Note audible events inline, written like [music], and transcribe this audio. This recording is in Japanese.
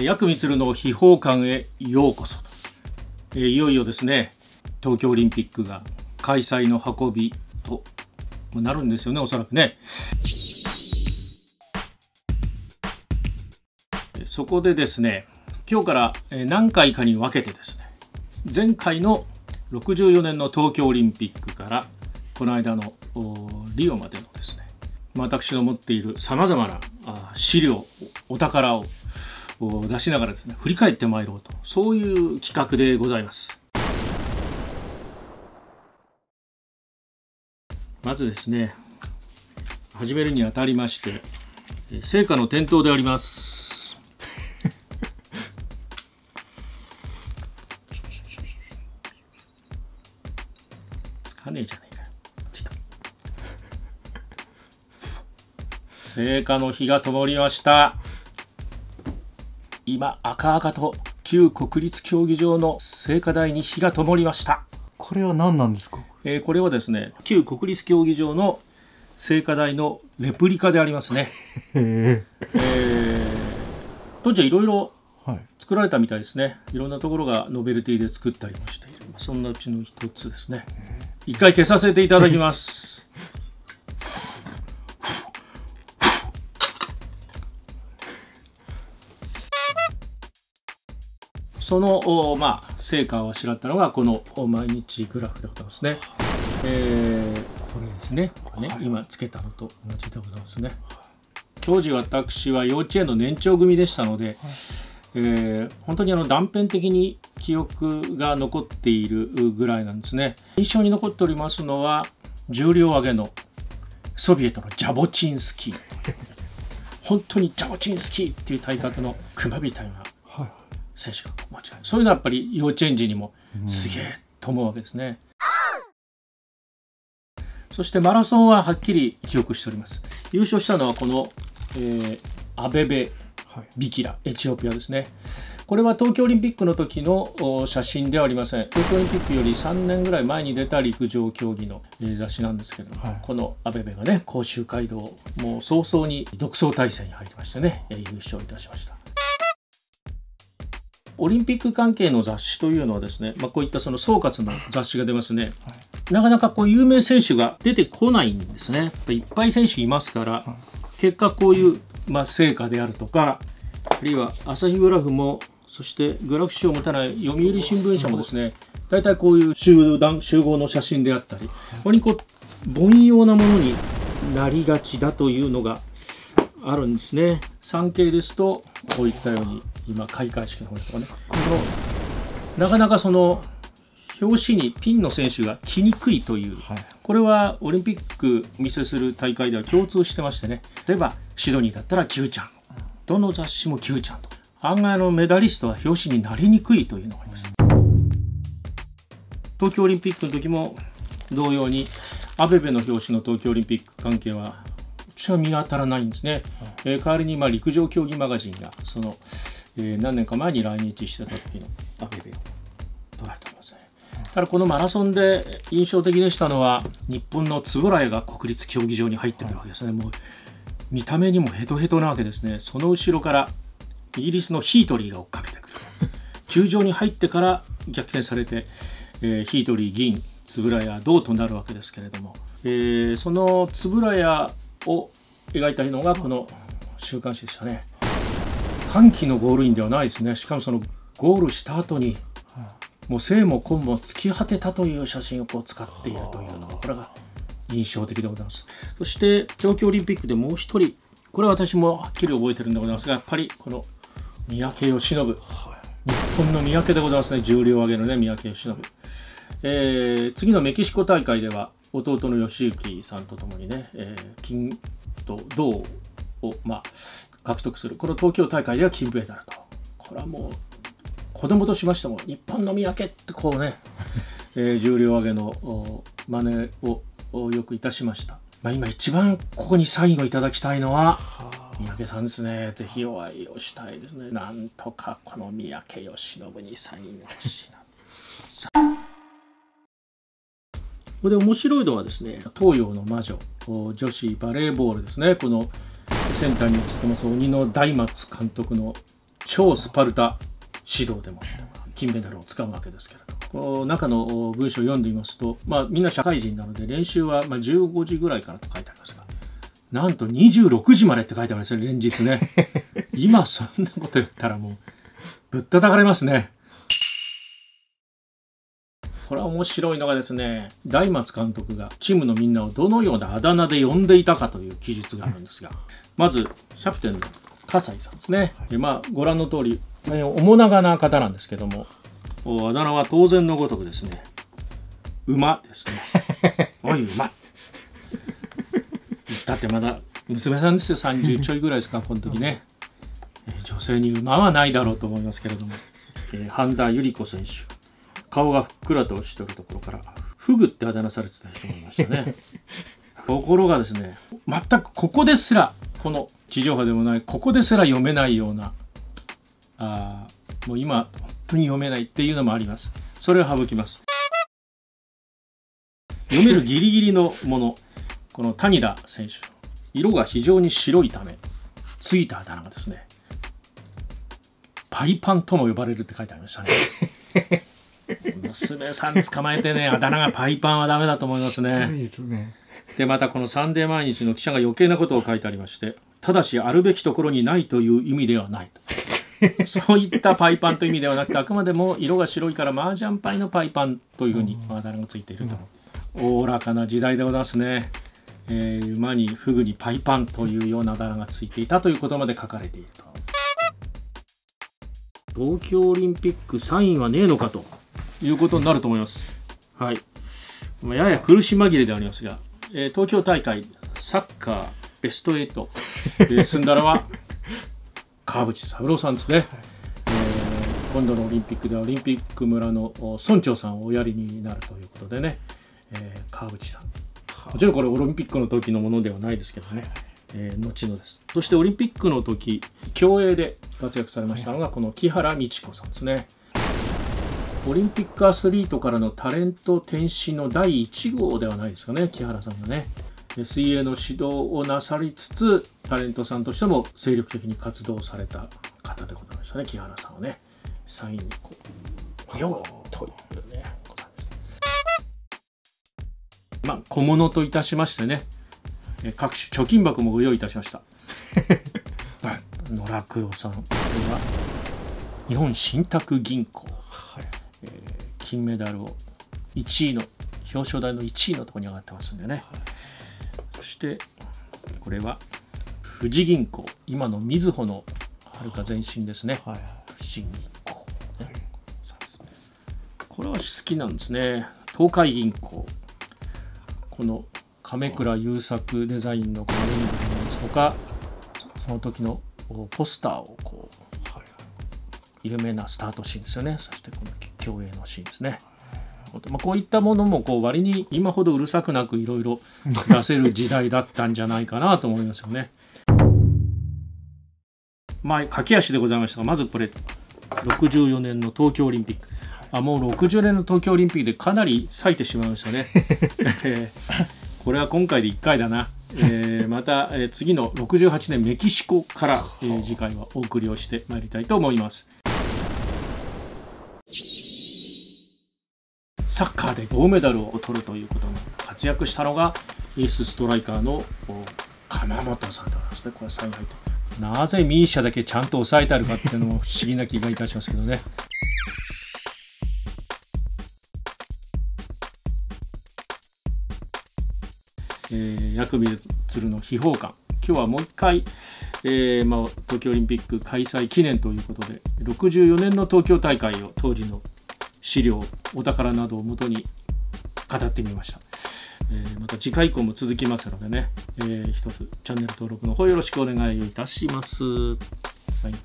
ヤクミツルの秘宝館へようこそと、いよいよですね東京オリンピックが開催の運びとなるんですよねおそらくね。そこでですね今日から何回かに分けてですね前回の64年の東京オリンピックからこの間のリオまでのですね私の持っているさまざまな資料お宝を出しながらですね振り返ってまいろうと。そういう企画でございます。まずですね始めるにあたりまして成果の点灯であります。つかねえじゃねえかよ。成果の火が灯りました。今赤々と旧国立競技場の聖火台に火が灯りました。これは何なんですか、えー、これはですね旧国立競技場の聖火台のレプリカでありますね、えー、当時はいろいろ作られたみたいですね、い、ろんなところがノベルティで作ったりもしている。そんなうちの一つですね。一回消させていただきますその、まあ、成果をあしらったのがこの毎日グラフでございますね。えー、これですね。これね、今つけたのと同じでございますね。当時私は幼稚園の年長組でしたので、えー、本当にあの断片的に記憶が残っているぐらいなんですね。印象に残っておりますのは重量上げのソビエトのジャボチンスキー。本当にジャボチンスキーっていう体格の熊みたいな選手が間違いそういうのはやっぱり幼稚園児にもすげえと思うわけですね、うん、そしてマラソンははっきり記憶しております。優勝したのはこの、えー、アベベビキラエチオピアですね。これは東京オリンピックの時の写真ではありません。東京オリンピックより3年ぐらい前に出た陸上競技の雑誌なんですけども、はい、このアベベがね甲州街道もう早々に独走体制に入りましてね優勝いたしましたオリンピック関係の雑誌というのはですね、まあ、こういったその総括の雑誌が出ますね、はい、なかなかこう有名選手が出てこないんですね。いっぱい選手いますから、結果こういう、まあ、成果であるとかあるいは朝日グラフもそしてグラフ紙を持たない読売新聞社もですね大体こういう集団集合の写真であったり割にこう凡庸なものになりがちだというのがあるんですね。産経ですとこういったように今開会式の方とかね。このなかなかその表紙にピンの選手が来にくいという、はい、これはオリンピック見せする大会では共通してましてね。例えばシドニーだったら Q ちゃん。どの雑誌も Q ちゃんと。案外のメダリストは表紙になりにくいというのがあります。東京オリンピックの時も同様にアベベの表紙の東京オリンピック関係はちは見当たらないんですね、えー、代わりにまあ陸上競技マガジンがその、えー、何年か前に来日してた時のアベベを捉えてますね。ただこのマラソンで印象的でしたのは日本の円谷が国立競技場に入ってくるわけですね。もう見た目にもヘトヘトなわけですね。その後ろからイギリスのヒートリーが追っかけてくる。[laughs] 球場に入ってから逆転されて、えー、ヒートリー銀円谷銅となるわけですけれども、えー、その円谷を描いたのがこの週刊誌でしたね。歓喜のゴールインではないですね。しかもそのゴールした後にもう生も根も突き果てたという写真をこう使っているというのがこれが印象的でございます。そして東京オリンピックでもう一人これは私もはっきり覚えてるんでございますがやっぱりこの三宅義信。日本の三宅でございますね。重量挙げのね三宅義信、えー、次のメキシコ大会では弟の義行さんとともにね、えー、金と銅を、まあ、獲得する。この東京大会では金メダルと。これはもう子供としましても日本の三宅ってこうね、[laughs] えー、重量挙げの真似をよくいたしました、まあ、今一番ここにサインをいただきたいのは三宅さんですね。ぜひお会いをしたいですね。なんとかこの三宅義信にサインが欲しな。これで面白いのはですね、東洋の魔女、女子バレーボールですね、このセンターに映ってます鬼の大松監督の超スパルタ指導でも金メダルをつかむわけですけれどこの中の文章を読んでみますと、まあ、みんな社会人なので練習はま15時ぐらいからと書いてありますがなんと26時までって書いてあるんですよ連日ね。[laughs] 今そんなこと言ったらもうぶったたかれますねこれは面白いのがですね大松監督がチームのみんなをどのようなあだ名で呼んでいたかという記述があるんですがまずキャプテンの葛西さんですね、でまあご覧の通り面長な方なんですけどもあだ名は当然のごとくですね馬ですね。[laughs] おい馬。だってまだ娘さんですよ。30ちょいぐらいですかこの時ね。女性に馬はないだろうと思いますけれども、えー、半田由里子選手顔がふっくらとしてるところからフグってあだ名されてた人もいましたね。[laughs] ところがですね全くここですらこの地上波でもないここですら読めないようなあもう今本当に読めないっていうのもあります。それを省きます。読めるギリギリのものこの谷田選手。色が非常に白いためついたあだ名がですねパイパンとも呼ばれるって書いてありましたね [laughs] 娘さん捕まえてねあだ名がパイパンはダメだと思いますね。でまたこの「サンデー毎日」の記者が余計なことを書いてありましてただしあるべきところにないという意味ではないと [laughs] そういったパイパンという意味ではなくてあくまでも色が白いから麻雀パイのパイパンというふうにあだ名がついているとおおらかな時代でございますね。えー、馬にフグにパイパンというようなあだ名がついていたということまで書かれていると。東京オリンピック3位はねえのかということになると思います。はい。やや苦し紛れでありますが、えー、東京大会サッカーベスト8、えー、進んだのは川淵三郎さんですね。えー、今度のオリンピックではオリンピック村の村長さんをおやりになるということでね、えー、川淵さん。もちろんこれオリンピックの時のものではないですけどね、えー、後のです。そしてオリンピックの時、競泳で活躍されましたのがこの木原美智子さんですね。オリンピックアスリートからのタレント転身の第1号ではないですかね、木原さんがね。水泳の指導をなさりつつ、タレントさんとしても精力的に活動された方でございましたね、木原さんはね。サインにこう、よというね、[laughs] まあ、小物といたしましてね、各種貯金箱もご用意いたしました。[laughs] 野良黒さん、これは日本信託銀行。えー、金メダルを1位の表彰台の1位のところに上がってますんでね、はい、そしてこれは富士銀行。今のみずほのはるか前身ですね、はい、富士銀行、ね、はい、これは好きなんですね。東海銀行。この亀倉優作デザインのこのユニフォームとかその時のポスターをこう有名なスタートシーンですよね。そしてこの競泳のシーンですね。まあ、こういったものもこう割に今ほどうるさくなくいろいろ出せる時代だったんじゃないかなと思いますよね。[laughs] まあ駆け足でございましたがまずこれ64年の東京オリンピックあもう60年の東京オリンピックでかなり割いてしまいましたね。[laughs] これは今回で1回だな。えー、また、えー、次の68年メキシコから、えー、次回はお送りをしてまいりたいと思います。サッカーで銅メダルを取るということに活躍したのがエースストライカーの鎌本さんでございますね。これ3位入ってなぜミーシャだけちゃんと抑えてあるかっていうのも不思議な気がいたしますけどね。えー、薬味鶴の秘宝館今日はもう一回、えーまあ、東京オリンピック開催記念ということで64年の東京大会を当時の資料お宝などをもとに語ってみました、えー、また次回以降も続きますのでね、えー、一つチャンネル登録の方よろしくお願いいたします、はい。